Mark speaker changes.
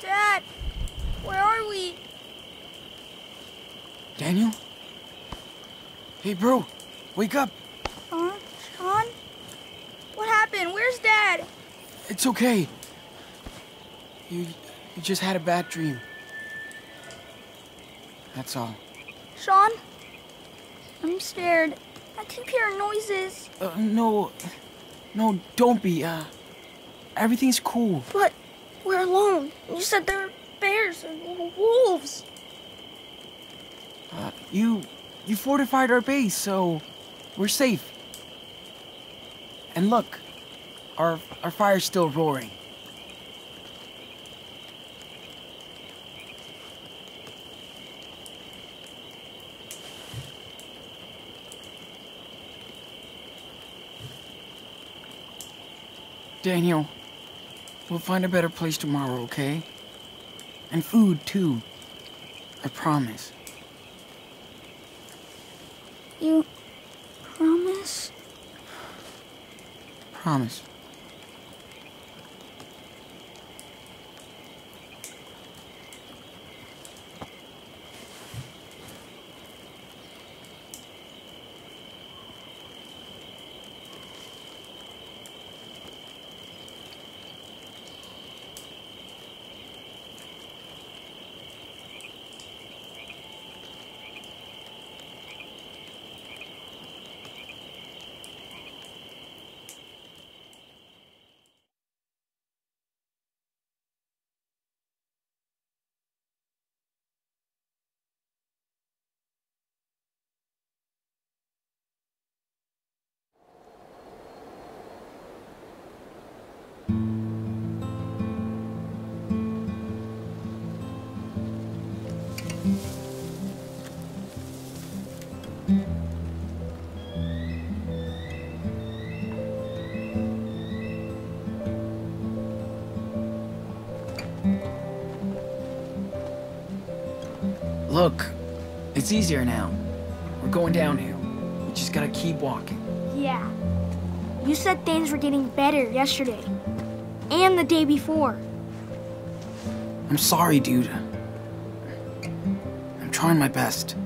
Speaker 1: Dad. Where are we?
Speaker 2: Daniel? Hey, bro, wake up.
Speaker 1: Huh? Sean? Happened? Where's Dad?
Speaker 2: It's okay. You, you just had a bad dream. That's all.
Speaker 1: Sean? I'm scared. I keep hearing noises.
Speaker 2: Uh, no, no, don't be. Uh, everything's cool.
Speaker 1: But we're alone. You said there were bears and wolves.
Speaker 2: Uh, you, you fortified our base, so we're safe. And look, our our fire's still roaring. Daniel, we'll find a better place tomorrow, okay? And food, too. I promise.
Speaker 1: You promise?
Speaker 2: Promise. Look, it's easier now. We're going downhill. We just gotta keep walking.
Speaker 1: Yeah. You said things were getting better yesterday. And the day before.
Speaker 2: I'm sorry, dude. I'm trying my best.